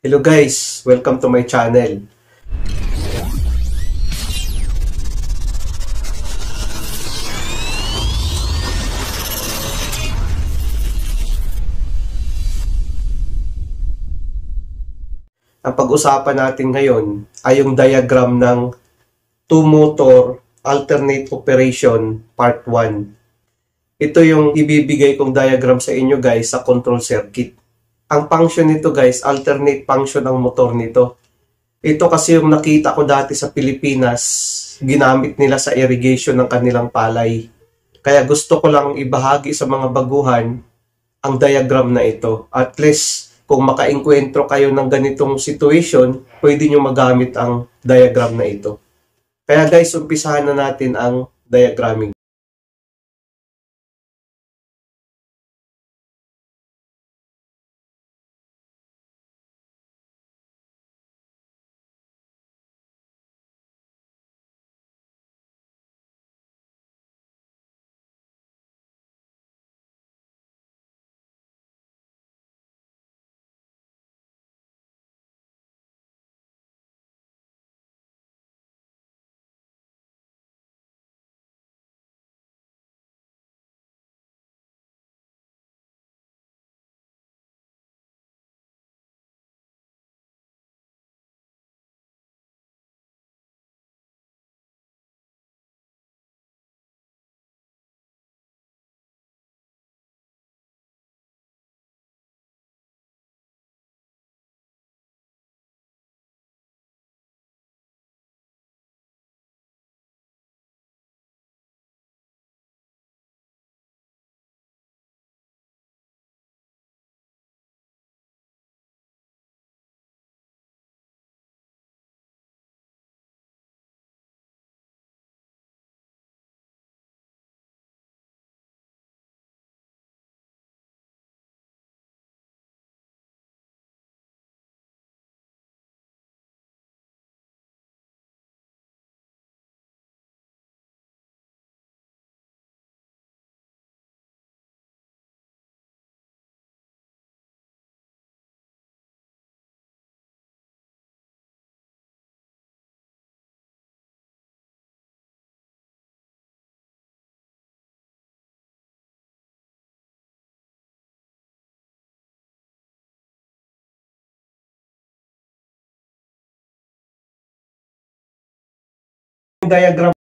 Hello guys, welcome to my channel. Ang pag-usapan natin ngayon ay yung diagram ng two-motor alternate operation part 1. Ito yung ibibigay kong diagram sa inyo guys sa control circuit. Ang function nito guys, alternate function ng motor nito. Ito kasi yung nakita ko dati sa Pilipinas, ginamit nila sa irrigation ng kanilang palay. Kaya gusto ko lang ibahagi sa mga baguhan ang diagram na ito. At least kung makainkwentro kayo ng ganitong situation, pwede nyo magamit ang diagram na ito. Kaya guys, umpisahan na natin ang diagramming. Diagram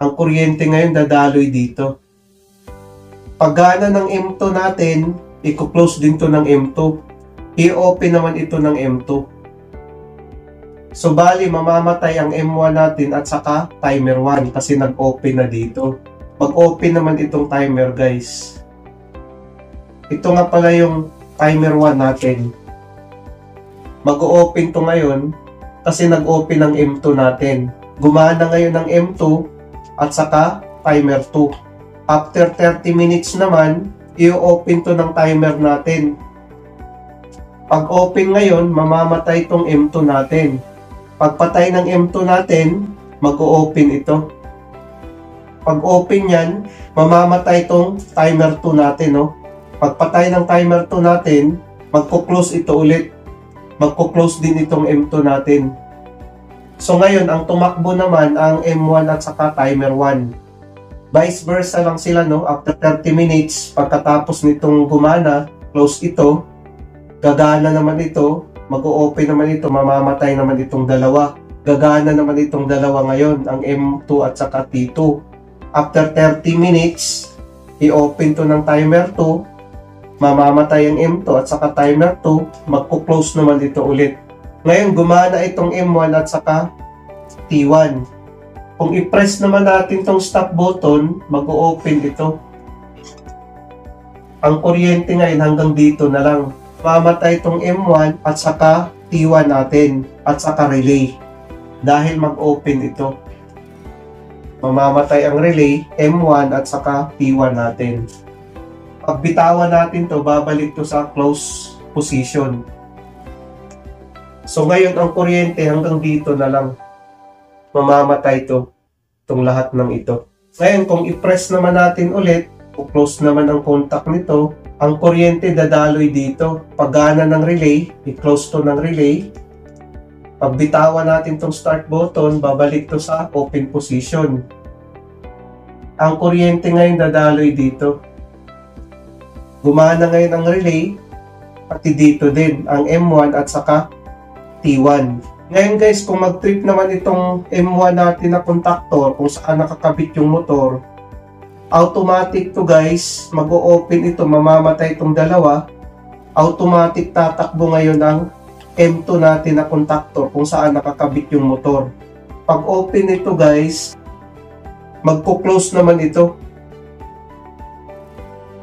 ang kuryente ngayon dadaloy dito. Pagana ng M2 natin, i-close din to ng M2. I-open naman ito ng M2. So bali mamamatay ang M1 natin at saka timer 1 kasi nag-open na dito. Mag-open naman itong timer guys. Ito nga pala yung timer 1 natin. Mag-open to ngayon kasi nag-open ang M2 natin. Gumana ngayon ang M2 at saka timer 2. After 30 minutes naman, i-open to ng timer natin. Pag open ngayon, mamamatay tong M2 natin. Pagpatay ng M2 natin, mag-open ito. Pag open yan, mamamatay tong timer 2 natin. No? Pagpatay ng timer 2 natin, magko-close ito ulit. Magko-close din itong M2 natin. So ngayon, ang tumakbo naman ang M1 at saka timer 1. Vice versa lang sila, no? After 30 minutes, pagkatapos nitong gumana, close ito, gagana naman ito, mag-o-open naman ito, mamamatay naman itong dalawa. Gagana naman itong dalawa ngayon, ang M2 at saka T2. After 30 minutes, i-open to ng timer 2, mamamatay ang M2 at saka timer 2, magko-close naman dito ulit. Ngayon, gumana itong M1 at saka T1. Kung i-press naman natin tong stop button, mag-open ito. Ang kuryente ngayon hanggang dito na lang mamatay itong M1 at saka T1 natin at saka relay dahil mag-open ito. Mamamatay ang relay, M1 at saka T1 natin. Pag bitawan natin to, babalik to sa close position. So ngayon ang kuryente hanggang dito na lang. Mamamatay to, itong lahat ng ito. Ngayon kung i-press naman natin ulit, close naman ang contact nito, ang kuryente dadaloy dito. Pagana ng relay, i-close to ng relay. Pag bitawan natin tong start button, babalik to sa open position. Ang kuryente ngayon dadaloy dito. Gumana ngayon ang relay, pati dito din, ang M1 at saka T1. Ngayon guys, kung mag-trip naman itong M1 natin na kontaktor, kung saan nakakabit yung motor, automatic to guys, mag-o-open ito, mamamatay itong dalawa, automatic tatakbo ngayon ang M2 natin na contactor kung saan nakakabit yung motor. Pag open ito guys, magko-close naman ito.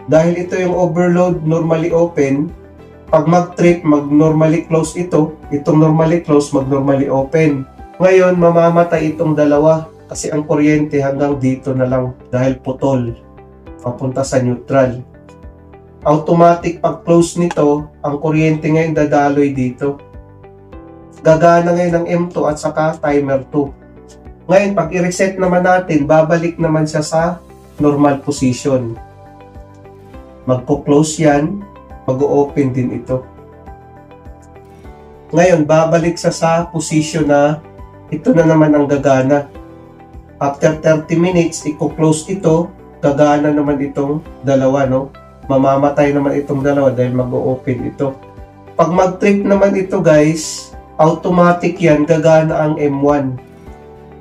Dahil ito yung overload normally open, pag mag-trip, mag-normally close ito, itong normally close, mag-normally open. Ngayon, mamamatay itong dalawa kasi ang kuryente hanggang dito na lang dahil putol papunta sa neutral. Automatic pag close nito, ang kuryente ngayon dadaloy dito. Gagana ngayon ng M2 at saka timer 2. Ngayon, pag i-reset naman natin, babalik naman siya sa normal position. Magpo-close yan, mag-open din ito. Ngayon, babalik sa sa position na ito na naman ang gagana. After 30 minutes, i-close ito, gagana naman itong dalawa, no? Mamamatay naman itong dalawa dahil mag-open ito. Pag mag-trip naman ito, guys, automatic yan, gagana ang M1.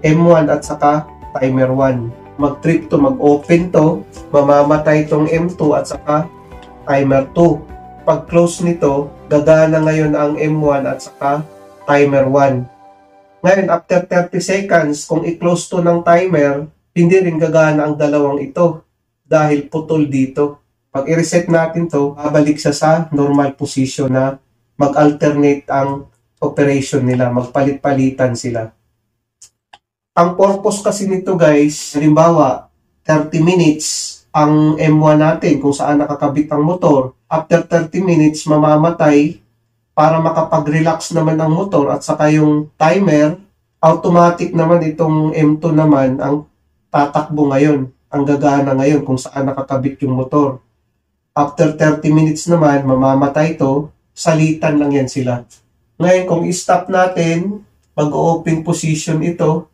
M1 at saka timer 1. Mag-trip to, mag-open to, mamamatay itong M2 at saka timer 2. Pag close nito, gagana ngayon ang M1 at saka timer 1 ngayon, after 30 seconds, kung i-close to ng timer, hindi rin gagana ang dalawang ito dahil putol dito. Pag i-reset natin to, babalik siya sa normal position na mag-alternate ang operation nila, magpalit-palitan sila. Ang purpose kasi nito guys, halimbawa, 30 minutes ang M1 natin kung saan nakakabit ang motor. After 30 minutes, mamamatay para makapag-relax naman ang motor at saka yung timer, automatic naman itong M2 naman ang tatakbo ngayon, ang gagana ngayon kung saan nakakabit yung motor. After 30 minutes naman, mamamatay to, salitan lang yan sila. Ngayon, kung i-stop natin, mag-open position ito,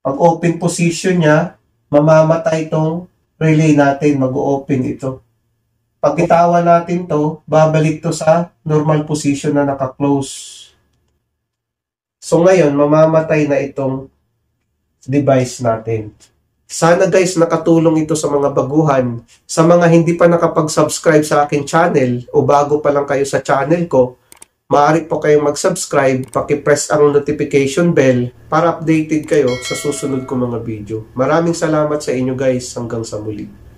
pag open position niya, mamamatay itong relay natin, mag-open ito. Pag itawan natin to, babalik to sa normal position na naka-close. So ngayon, mamamatay na itong device natin. Sana guys nakatulong ito sa mga baguhan. Sa mga hindi pa nakapag-subscribe sa akin channel o bago pa lang kayo sa channel ko, maaari po kayong mag-subscribe, pakipress ang notification bell para updated kayo sa susunod kong mga video. Maraming salamat sa inyo guys. Hanggang sa muli.